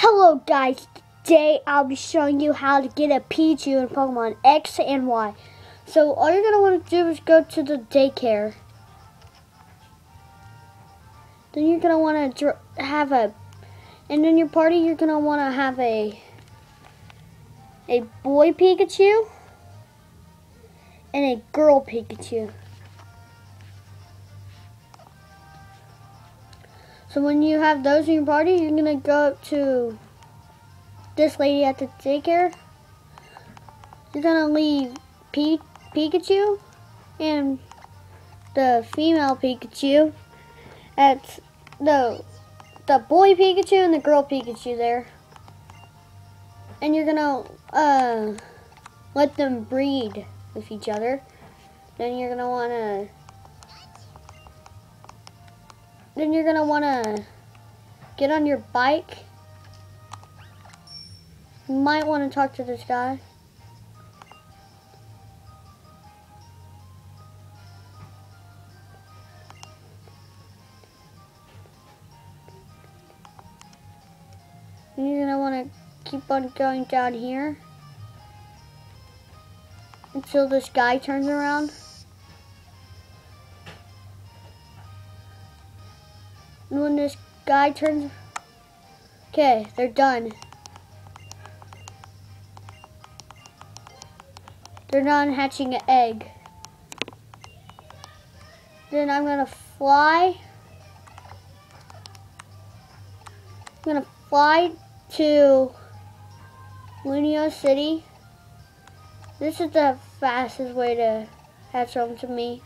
Hello guys, today I'll be showing you how to get a Pichu in Pokemon X and Y. So all you're going to want to do is go to the daycare. Then you're going to want to have a, and in your party you're going to want to have a, a boy Pikachu and a girl Pikachu. So when you have those in your party, you're gonna go up to this lady at the daycare. You're gonna leave P Pikachu and the female Pikachu at the the boy Pikachu and the girl Pikachu there. And you're gonna uh, let them breed with each other. Then you're gonna wanna then you're gonna wanna get on your bike. You might wanna talk to this guy. And you're gonna wanna keep on going down here until this guy turns around. And when this guy turns... Okay, they're done. They're done hatching an egg. Then I'm going to fly. I'm going to fly to Lumiose City. This is the fastest way to hatch them to me.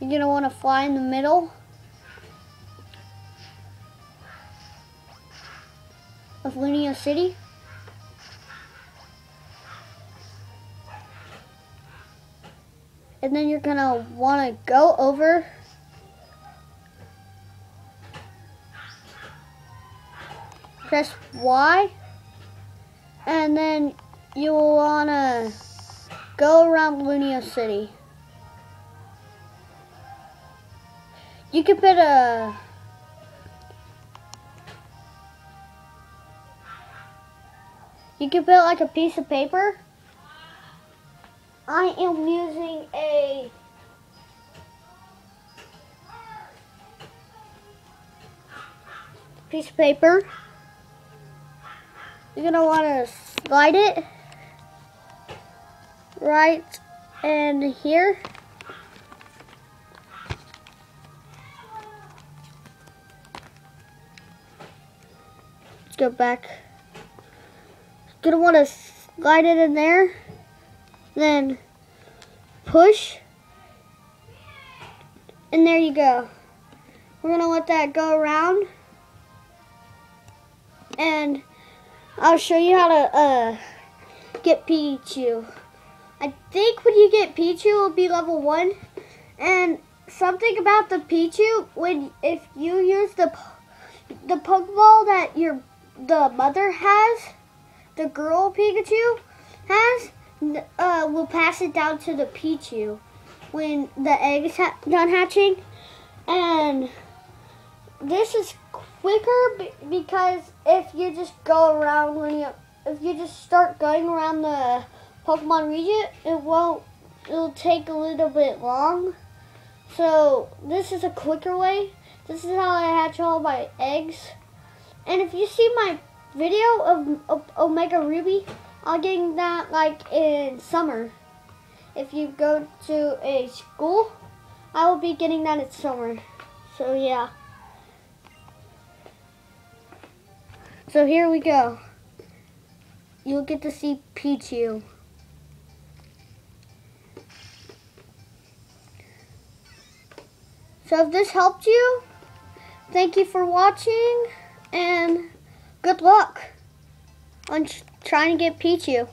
You're going to want to fly in the middle. Of Lumiose City. And then you're gonna wanna go over press Y and then you will wanna go around Lumiose City. You can put a You can put like a piece of paper. I am using a piece of paper. You're gonna want to slide it right in here. Let's go back gonna want to slide it in there, then push, and there you go. We're gonna let that go around, and I'll show you how to uh, get Pichu. I think when you get Pichu, it'll be level one, and something about the Pichu when if you use the the Pokeball that your the mother has the girl Pikachu has, uh, we'll pass it down to the Pichu when the egg is ha done hatching. And this is quicker because if you just go around when you, if you just start going around the Pokemon region, it won't, it'll take a little bit long. So this is a quicker way. This is how I hatch all my eggs. And if you see my video of, of Omega Ruby, I'll get that like in summer. If you go to a school, I will be getting that in summer. So yeah. So here we go. You'll get to see Pichu. So if this helped you, thank you for watching and good luck on trying to get Pichu.